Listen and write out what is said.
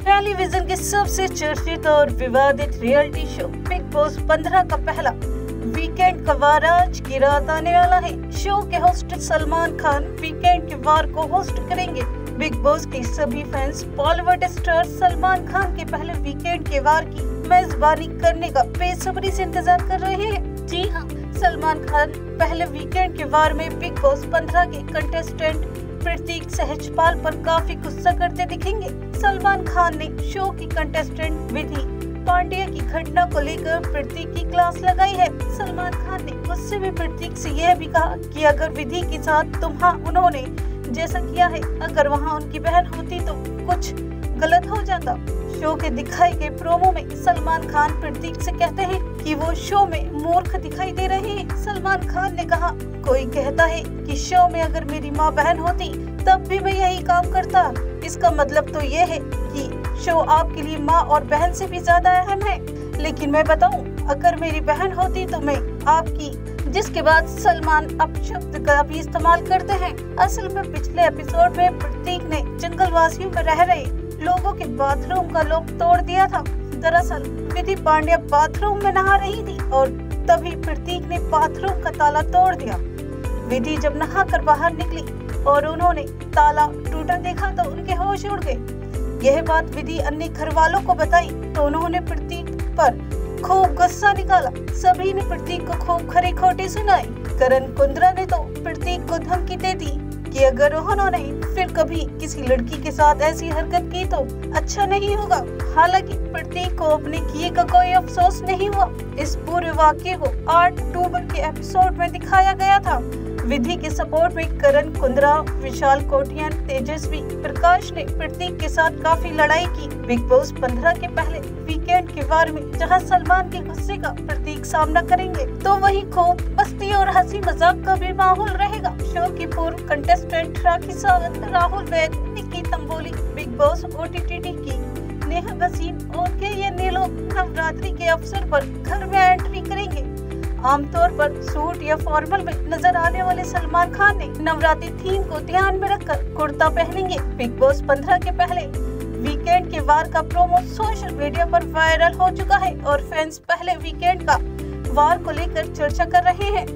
Television के सबसे चर्चित और विवादित रियलिटी शो बिग बॉस 15 का पहला वीकेंड का वार आज की रात आने वाला है। शो के होस्ट सलमान खान वीकेंड के वार को होस्ट करेंगे। बिग बॉस के सभी fans Bollywood star Salman Khan के पहले वीकेंड के वार की मेजबानी करने का बेसब्री से इंतज़ार कर रहे हैं। जी हाँ सलमान खान पहले वीकेंड के वार में बिग बॉस 15 के कंटेस्टेंट प्रतीक सहजपाल पर काफ़ी गुस्सा करते दिखेंगे। सलमान खान ने शो की कंटेस्टेंट विधि। पांड्या की घटना को लेकर प्रतीक की क्लास लगाई है। सलमान खान ने गुस्से में प्रतीक से यह भी कहा कि अगर विधि के साथ तुम्हारा उन्होंने जैसा किया है, अगर वहाँ उनकी बहन होती तो कुछ गलत हो जाता। शो के दिखाए गए प्रोमो में सलमान खान प्रतीक से कहते हैं कि वो शो में मूर्ख दिखाई दे रहे हैं। सलमान खान ने कहा, कोई कहता है कि शो में अगर मेरी माँ बहन होती, तब भी मैं यही काम करता। इसका मतलब तो ये है कि शो आपके लिए माँ और बहन से भी ज़्यादा अहम है। लेकिन मैं बताऊँ, अगर मेरी बहन होती तो मैं आपकी, जिसके बाद सलमान अब शब्द का भी इस्तेमाल करते हैं। असल में पिछले एपिसोड में प्रतीक ने जंगल वासियों में रह रहे लोगों के बाथरूम का लॉक तोड़ दिया था। दरअसल, विधि पांड्या बाथरूम में नहा रही थी और तभी प्रतीक ने बाथरूम का ताला तोड़ दिया। विधि जब नहा कर बाहर निकली और उन्होंने ताला टूटा देखा तो उनके होश उड़ गए। यह बात विधि अन्य घर वालों को बताई तो उन्होंने प्रतीक पर खूब गुस्सा निकाला। सभी ने प्रतीक को खूब खरे खोटे सुनाए। करण कुंद्रा ने तो प्रतीक को धमकी दे दी। कि अगर उन्होंने फिर कभी किसी लड़की के साथ ऐसी हरकत की तो अच्छा नहीं होगा। हालाँकि प्रतीक को अपने किए का कोई अफसोस नहीं हुआ। इस पूरे वाक्य को आठ अक्टूबर के एपिसोड में दिखाया गया था। विधि के सपोर्ट में करण, कुंद्रा, विशाल कोटियान तेजस्वी, प्रकाश ने प्रतीक के साथ काफ़ी लड़ाई की। बिग बॉस 15 के पहले वीकेंड के वार में जहाँ सलमान के गुस्से का प्रतीक सामना करेंगे तो वहीं खूब मस्ती और हँसी मज़ाक का भी माहौल रहेगा। शो की पूर्व कंटेस्टेंट राखी सावंत राहुल वैद निक्की तंबोली, बिग बॉस ओ की नेहा वसीम और कई अन्य नीलो नवरात्रि के अवसर पर घर में एंट्री करेंगे। आमतौर पर सूट या फॉर्मल में नज़र आने वाले सलमान खान ने नवरात्रि थीम को ध्यान में रखकर कुर्ता पहनेंगे। बिग बॉस 15 के पहले वीकेंड के वार का प्रोमो सोशल मीडिया पर वायरल हो चुका है और फैंस पहले वीकेंड का वार को लेकर चर्चा कर रहे हैं।